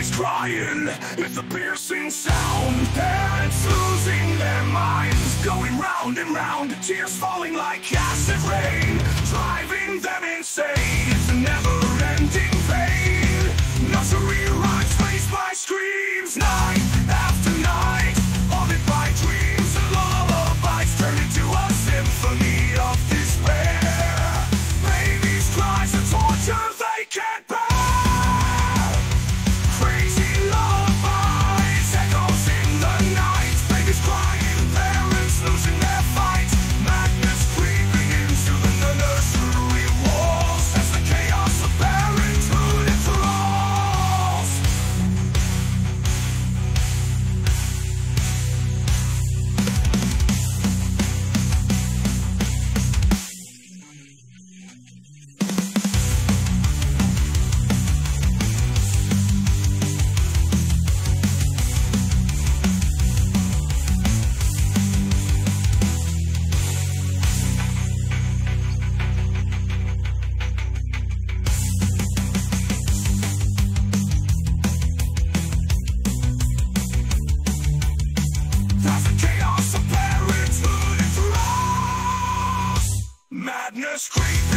She's crying, it's a piercing sound. Parents losing their minds Going round and round Tears falling like acid rain. Driving madness creep.